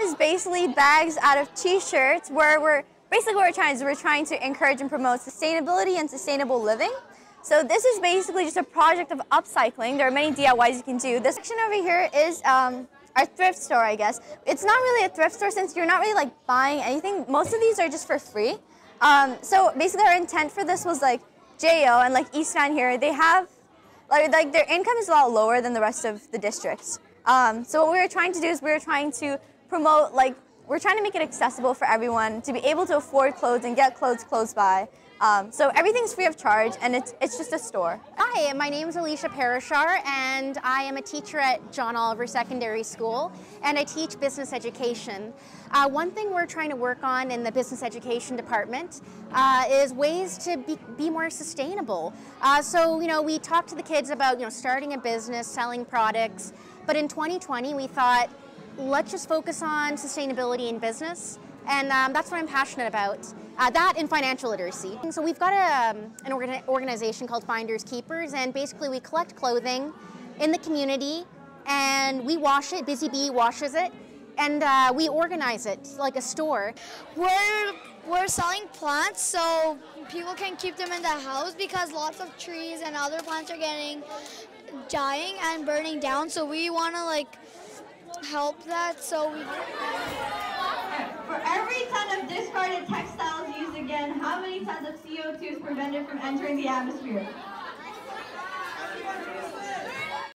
is basically bags out of t-shirts where we're basically what we're trying is we're trying to encourage and promote sustainability and sustainable living. So this is basically just a project of upcycling. There are many DIYs you can do. This section over here is um, our thrift store, I guess. It's not really a thrift store since you're not really like buying anything. Most of these are just for free. Um, so basically our intent for this was like JO and like East Van here, they have, like, like their income is a lot lower than the rest of the districts. Um, so what we were trying to do is we were trying to promote like we're trying to make it accessible for everyone to be able to afford clothes and get clothes close by. Um, so everything's free of charge and it's, it's just a store. Hi, my name is Alicia Parashar and I am a teacher at John Oliver Secondary School and I teach business education. Uh, one thing we're trying to work on in the business education department uh, is ways to be, be more sustainable. Uh, so, you know, we talk to the kids about, you know, starting a business, selling products, but in 2020 we thought, let's just focus on sustainability in business and um, that's what I'm passionate about. Uh, that and financial literacy. So we've got a, um, an orga organization called Finders Keepers, and basically we collect clothing in the community, and we wash it. Busy Bee washes it, and uh, we organize it like a store. We're we're selling plants so people can keep them in the house because lots of trees and other plants are getting dying and burning down. So we want to like help that. So we. For every ton of discarded textiles used again, how many tons of CO2 is prevented from entering the atmosphere?